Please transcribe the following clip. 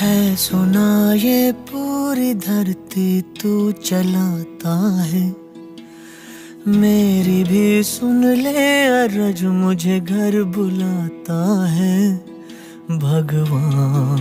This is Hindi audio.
है सुना ये पूरी धरती तू चलाता है। मेरी भी सुन ले अरज मुझे घर बुलाता है। भगवान